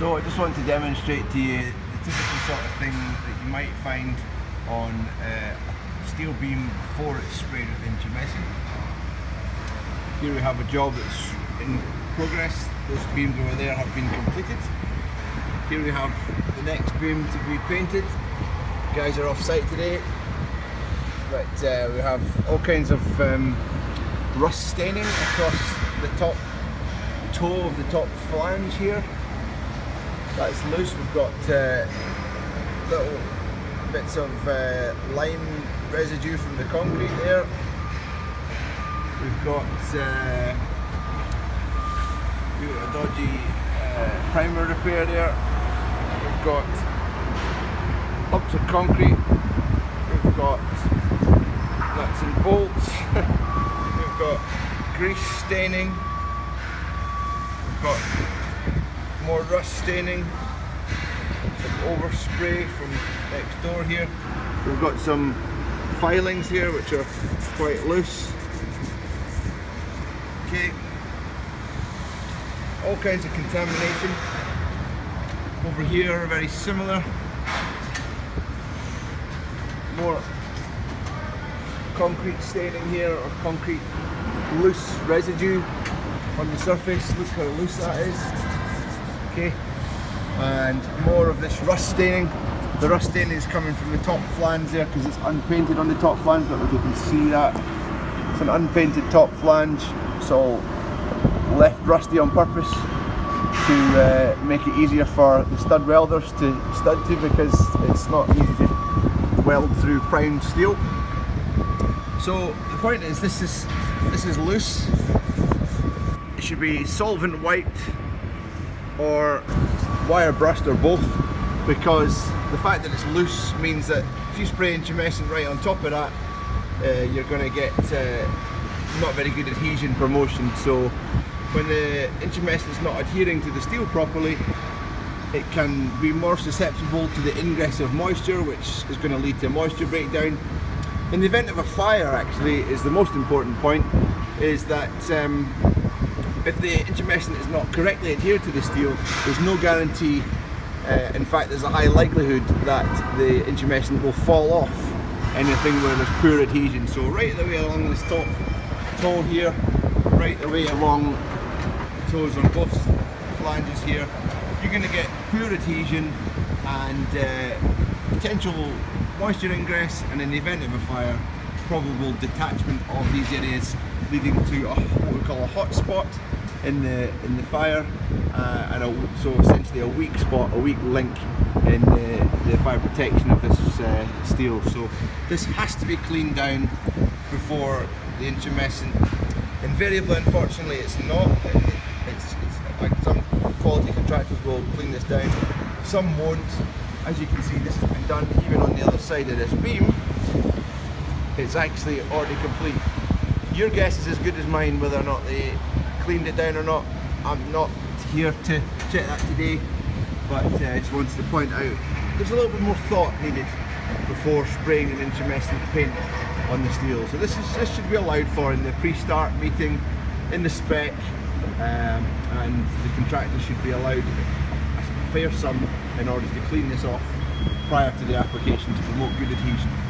So I just want to demonstrate to you the typical sort of thing that you might find on uh, a steel beam before it's sprayed with intumescent. Here we have a job that's in progress. Those beams over there have been completed. Here we have the next beam to be painted. guys are off site today, but uh, we have all kinds of um, rust staining across the top toe of the top flange here. That's loose. We've got uh, little bits of uh, lime residue from the concrete there. We've got, uh, a dodgy uh, primer repair there. We've got lumps of concrete. We've got nuts and bolts. we've got grease staining. We've got more rust staining. Some overspray from next door here. We've got some filings here which are quite loose. Okay. All kinds of contamination. Over here, very similar. More concrete staining here, or concrete loose residue on the surface. Look how loose that is. And more of this rust staining. The rust stain is coming from the top flange there because it's unpainted on the top flange, but if you can see that. It's an unpainted top flange, so left rusty on purpose to uh, make it easier for the stud welders to stud to because it's not easy to weld through primed steel. So the point is this is this is loose. It should be solvent wiped or wire brushed or both because the fact that it's loose means that if you spray intumescent right on top of that uh, you're going to get uh, not very good adhesion promotion. So when the intumescent is not adhering to the steel properly it can be more susceptible to the ingress of moisture which is going to lead to moisture breakdown. In the event of a fire actually is the most important point is that um, if the intumescent is not correctly adhered to the steel, there's no guarantee, uh, in fact there's a high likelihood that the intumescent will fall off anything where there's poor adhesion. So right the way along this top toe here, right the way along the toes on both flanges here, you're going to get poor adhesion and uh, potential moisture ingress and in the event of a fire, probable detachment of these areas leading to a, what we call a hot spot in the in the fire uh, and a, so essentially a weak spot, a weak link in the, the fire protection of this uh, steel. So this has to be cleaned down before the intumescent. Invariably, unfortunately, it's not. It's, it's like some quality contractors will clean this down, some won't. As you can see, this has been done even on the other side of this beam. It's actually already complete. Your guess is as good as mine whether or not they cleaned it down or not. I'm not here to check that today, but uh, I just wanted to point out there's a little bit more thought needed before spraying an intumescent paint on the steel. So this is this should be allowed for in the pre-start meeting, in the spec, um, and the contractor should be allowed a fair sum in order to clean this off prior to the application to promote good adhesion.